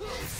Yes!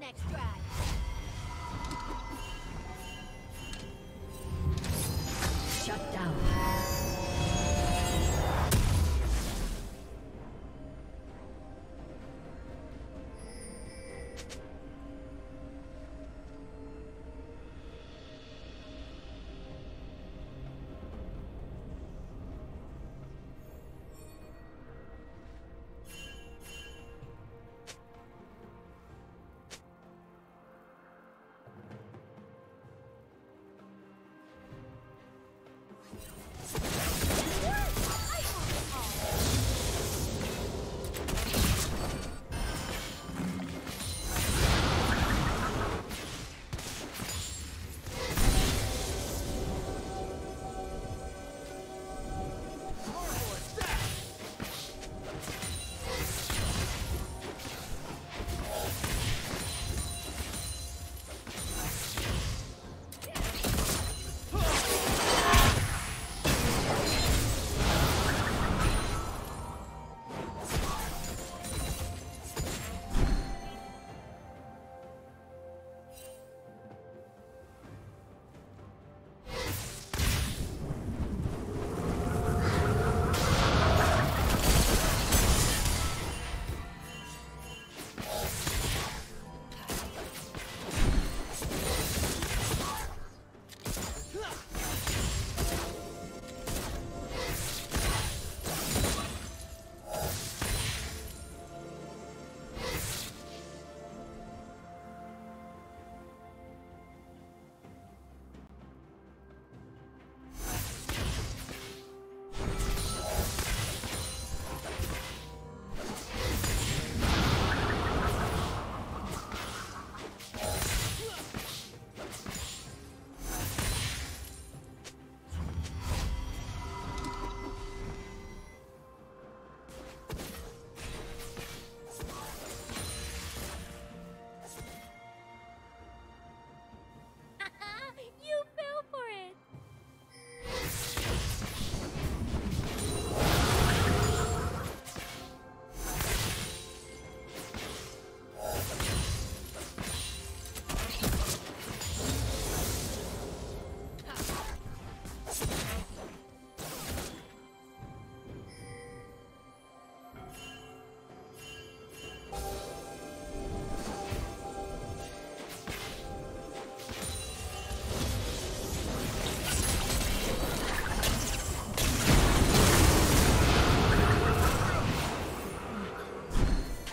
Next drag.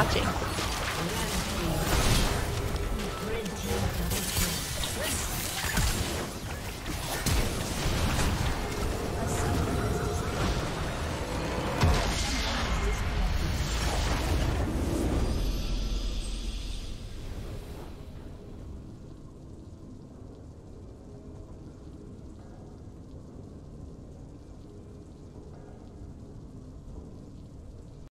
Watching.